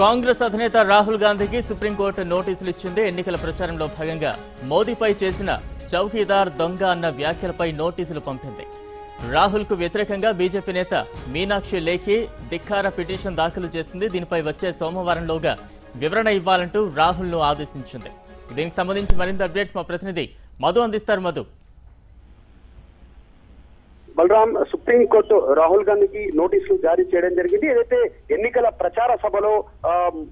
కాంగ్రెస్ అధినేత రాహుల్ గాంధీకి సుప్రీంకోర్టు నోటీసులు ఇచ్చింది ఎన్నికల ప్రచారంలో భాగంగా మోదీపై చేసిన చౌకీదార్ దొంగ అన్న వ్యాఖ్యలపై నోటీసులు పంపింది. రాహుల్కు వ్యతిరేకంగా బీజేపీ నేత మీనాక్షి లేఖి ధిక్కార పిటిషన్ దాఖలు చేసింది. దీనిపై వచ్చే సోమవారంలోగా వివరణ ఇవ్వాలంటూ రాహుల్ను ఆదేశించింది. దీనికి సంబంధించి మరింత అప్డేట్స్ మా ప్రతినిధి మధు అందిస్తారు. మధు. బలరాం సుప్రీంకోర్టు రాహుల్ గాంధీకి నోటీసులు జారీ చేయడం జరిగింది. ఏదైతే ఎన్నికల ప్రచార సభలో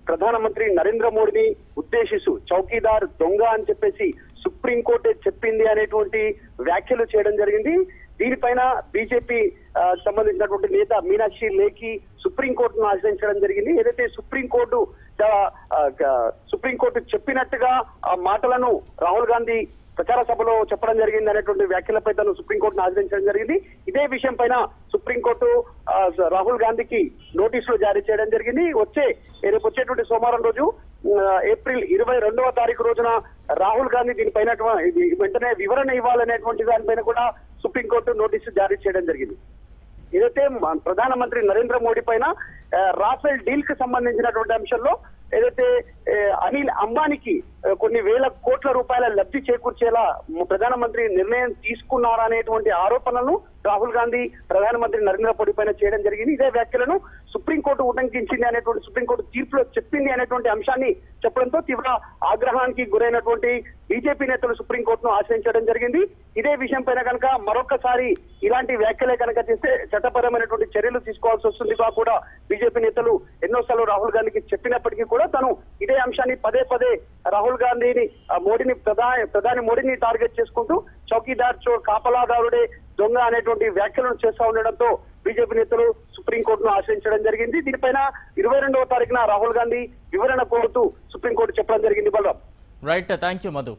ప్రధానమంత్రి నరేంద్ర మోడీని ఉద్దేశిస్తూ చౌకీదార్ దొంగ అని చెప్పేసి సుప్రీంకోర్టే చెప్పింది అనేటువంటి వ్యాఖ్యలు చేయడం జరిగింది. దీనిపైన బీజేపీ సంబంధించినటువంటి నేత మీనాక్షి లేఖి సుప్రీంకోర్టును ఆశ్రయించడం జరిగింది. ఏదైతే సుప్రీంకోర్టు సుప్రీంకోర్టు చెప్పినట్టుగా ఆ మాటలను రాహుల్ గాంధీ ప్రచార సభలో చెప్పడం జరిగింది అనేటువంటి వ్యాఖ్యలపై తను సుప్రీంకోర్టును ఆశ్రయించడం జరిగింది. ఇదే విషయం పైన సుప్రీంకోర్టు రాహుల్ గాంధీకి నోటీసులు జారీ చేయడం జరిగింది. వచ్చే రేపు వచ్చేటువంటి సోమవారం రోజు ఏప్రిల్ ఇరవై రెండవ తారీఖు రోజున రాహుల్ గాంధీ దీనిపైన వెంటనే వివరణ ఇవ్వాలనేటువంటి దానిపైన కూడా సుప్రీంకోర్టు నోటీసు జారీ చేయడం జరిగింది. ఏదైతే ప్రధానమంత్రి నరేంద్ర మోడీ పైన రాఫెల్ డీల్కి సంబంధించినటువంటి అంశంలో ఏదైతే అనిల్ అంబానీకి కొన్ని వేల కోట్ల రూపాయల లబ్ధి చేకూర్చేలా ప్రధానమంత్రి నిర్ణయం తీసుకున్నారనేటువంటి ఆరోపణలను రాహుల్ గాంధీ ప్రధానమంత్రి నరేంద్ర మోడీ పైన చేయడం జరిగింది. ఇదే వ్యాఖ్యలను ఉటంకించింది అనేటువంటి సుప్రీంకోర్టు తీర్పులో చెప్పింది అనేటువంటి అంశాన్ని చెప్పడంతో తీవ్ర ఆగ్రహానికి గురైనటువంటి బీజేపీ నేతలు సుప్రీంకోర్టును ఆశ్రయించడం జరిగింది. ఇదే విషయం పైన కనుక మరొకసారి ఇలాంటి వ్యాఖ్యలే కనుక చేస్తే చట్టపరమైనటువంటి చర్యలు తీసుకోవాల్సి వస్తుందిగా కూడా బీజేపీ నేతలు ఎన్నోసార్లు రాహుల్ గాంధీకి చెప్పినప్పటికీ కూడా తను ఇదే అంశాన్ని పదే పదే రాహుల్ గాంధీని మోడీని ప్రధాని ప్రధాని మోడీని టార్గెట్ చేసుకుంటూ చౌకీదార్ చోర్ కాపలాదారుడే దొంగ అనేటువంటి వ్యాఖ్యలను చేస్తా ఉండడంతో బీజేపీ నేతలు సుప్రీంకోర్టును ఆశ్రయించడం జరిగింది. దీనిపైన ఇరవై రెండవ తారీఖున రాహుల్ గాంధీ వివరణ కోరుతూ సుప్రీంకోర్టు చెప్పడం జరిగింది. Balaram. Right thank you Madhu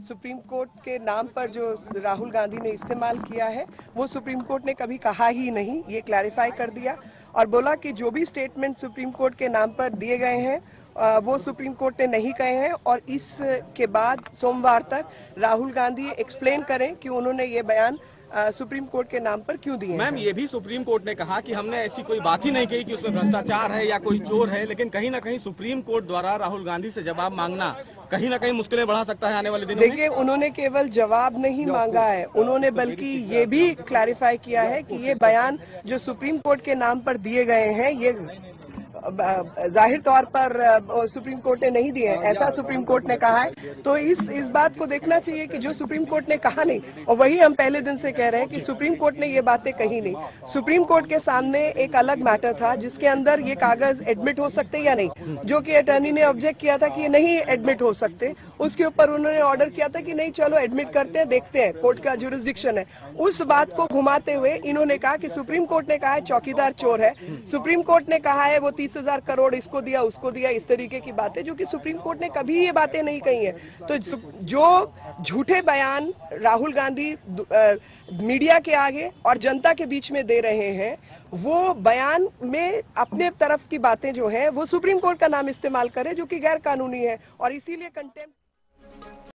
supreme court के नाम पर जो राहुल गांधी ने इस्तेमाल किया है, वो सुप्रीम कोर्ट ने कभी कहा ही नहीं, ये क्लैरिफाई कर दिया। और बोला कि जो भी स्टेटमेंट सुप्रीम कोर्ट के नाम पर दिए गए हैं वो सुप्रीम कोर्ट ने नहीं कहे हैं और इस के बाद सोमवार तक राहुल गांधी एक्सप्लेन करें कि उन्होंने ये बयान सुप्रीम कोर्ट के नाम पर क्यों दिए मैम ये भी सुप्रीम कोर्ट ने कहा कि हमने ऐसी कोई बात ही नहीं कही कि उसमें भ्रष्टाचार है या कोई चोर है लेकिन कहीं ना कहीं सुप्रीम कोर्ट द्वारा राहुल गांधी से जवाब मांगना कहीं ना कहीं मुश्किलें बढ़ा सकता है आने वाले दिनों देखिए उन्होंने केवल जवाब नहीं मांगा है उन्होंने बल्कि ये भी क्लैरिफाई किया है कि ये बयान जो सुप्रीम कोर्ट के नाम पर दिए गए हैं ये ज़ाहिर तौर पर सुप्रीम कोर्ट ने नहीं दिए हैं ऐसा सुप्रीम कोर्ट ने कहा है। तो इस इस बात को देखना चाहिए कि जो सुप्रीम कोर्ट ने कहा नहीं और वही हम पहले दिन से कह रहे हैं कि सुप्रीम कोर्ट ने ये बातें कही नहीं। सुप्रीम कोर्ट के सामने एक अलग मैटर था जिसके अंदर ये कागज़ एडमिट हो सकते या नहीं जो कि अटर्नी ने ऑब्जेक्ट किया था कि ये नहीं एडमिट हो सकते। उसके ऊपर उन्होंने ऑर्डर किया था कि नहीं चलो एडमिट करते हैं देखते हैं कोर्ट का जुरिस्डिक्शन है। उस बात को घुमाते हुए इन्होंने कहा कि सुप्रीम कोर्ट ने कहा है चौकीदार चोर है। सुप्रीम कोर्ट ने कहा है वो तीस हज़ार करोड़ इसको दिया, उसको दिया, इस तरीके की बातें जो कि सुप्रीम कोर्ट ने कभी ये बातें नहीं कही है। तो जो झूठे बयान राहुल गांधी मीडिया के आगे और जनता के बीच में दे रहे हैं, वो बयान में अपने तरफ़ की बातें जो है, वो सुप्रीम कोर्ट का नाम इस्तेमाल करे, जो कि गैर कानूनी है और इसीलिए कंटेम्प्ट